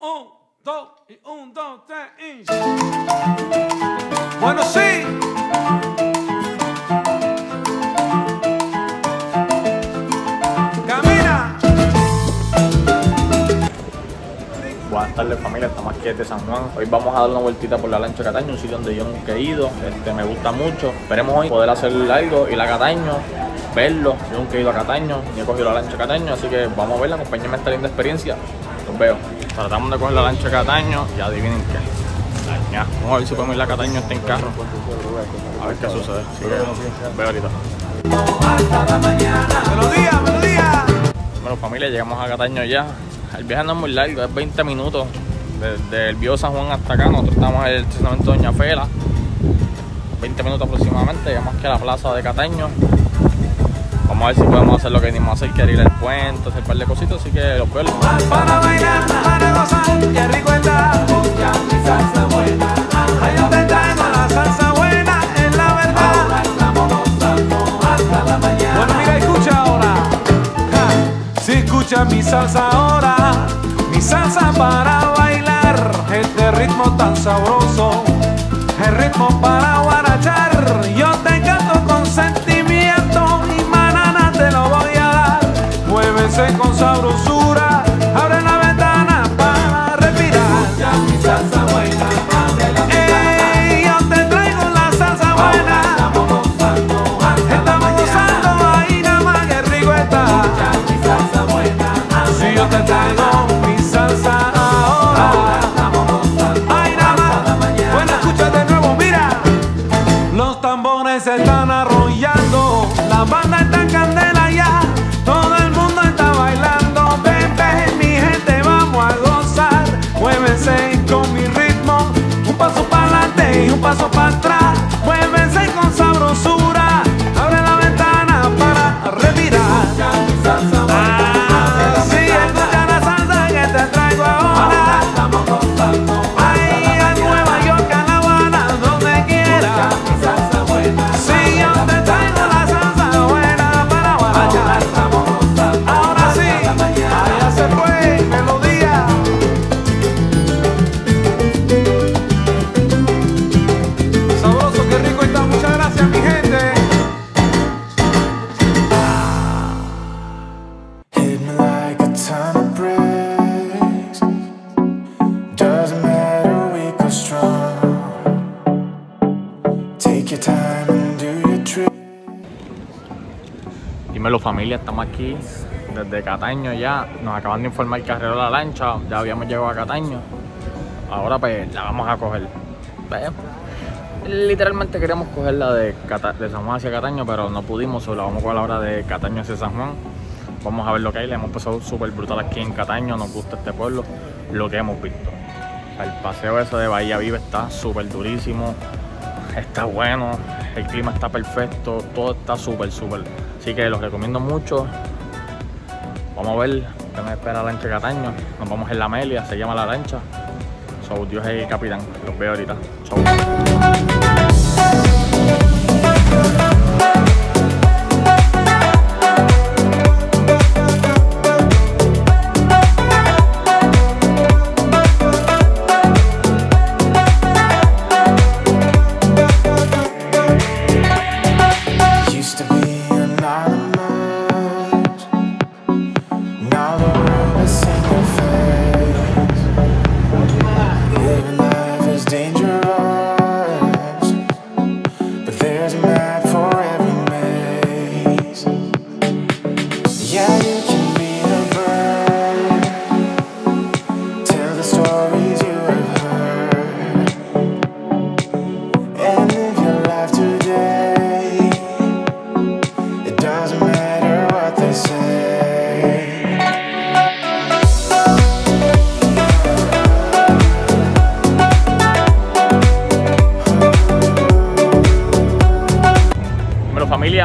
Un, dos, y un, dos, tres, y... Bueno, sí. Camina. Buenas tardes familia, estamos aquí desde San Juan. Hoy vamos a dar una vueltita por la lancha Cataño, un sitio donde yo nunca he ido. Este, me gusta mucho. Esperemos hoy poder hacer algo, ir a Cataño, verlo. Yo nunca he ido a Cataño, ni he cogido la lancha Cataño, así que vamos a verla, acompáñenme a esta linda experiencia. Los veo. Tratamos de coger la lancha de Cataño y adivinen qué. Ya, vamos a ver si podemos ir a Cataño este en carro. A ver qué sucede. Así que veo ahorita. Melodía, melodía. Bueno familia, llegamos a Cataño ya. El viaje no es muy largo, es 20 minutos. Desde el Viejo San Juan hasta acá, nosotros estamos en el estacionamiento Doña Fela. 20 minutos aproximadamente, llegamos aquí a la plaza de Cataño. Vamos a ver si podemos hacer lo que venimos a hacer, que ir al puente, hacer un par de cositas, así que los veo. Para bailar, para gozar, qué rico está. Escucha mi salsa buena. Ay, yo te traigo la salsa buena, es la verdad. Ahora estamos gozando hasta la mañana. Bueno, mira, escucha ahora. Ja. Si escucha mi salsa ahora, mi salsa para bailar. Este ritmo tan sabroso, el ritmo para están arrollando, la banda Dímelo familia, estamos aquí desde Cataño ya. Nos acaban de informar que arregló la lancha, ya habíamos llegado a Cataño. Ahora pues la vamos a coger. Pues, literalmente queríamos coger la de, San Juan hacia Cataño, pero no pudimos, solo la vamos a coger ahora de Cataño hacia San Juan. Vamos a ver lo que hay, le hemos pasado súper brutal aquí en Cataño, nos gusta este pueblo, lo que hemos visto. El paseo ese de Bahía Viva está súper durísimo, está bueno, el clima está perfecto, todo está súper, súper. Así que los recomiendo mucho. Vamos a ver qué me espera la lancha Cataño. Nos vamos en la Amelia, se llama la lancha. So, Dios es el capitán. Los veo ahorita. Chau.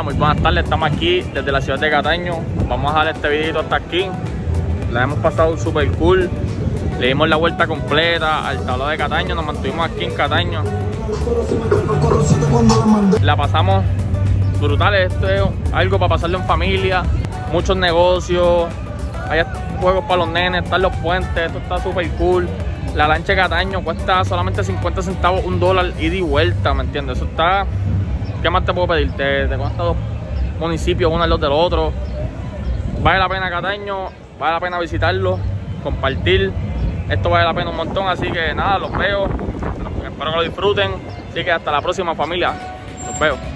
Muy buenas tardes. Estamos aquí desde la ciudad de Cataño. Vamos a dejar este videito hasta aquí. La hemos pasado súper cool. Le dimos la vuelta completa al tablado de Cataño. Nos mantuvimos aquí en Cataño. La pasamos brutal. Esto es algo para pasarlo en familia. Muchos negocios. Hay juegos para los nenes, están los puentes, esto está súper cool. La lancha de Cataño cuesta solamente 50 centavos, un dólar ida y vuelta, ¿me entiendes? Eso está... ¿Qué más te puedo pedir? Te, te dos municipios uno al lado del otro. Vale la pena Cataño, vale la pena visitarlo, compartir. Esto vale la pena un montón, así que nada, los veo. Espero que lo disfruten. Así que hasta la próxima familia. Los veo.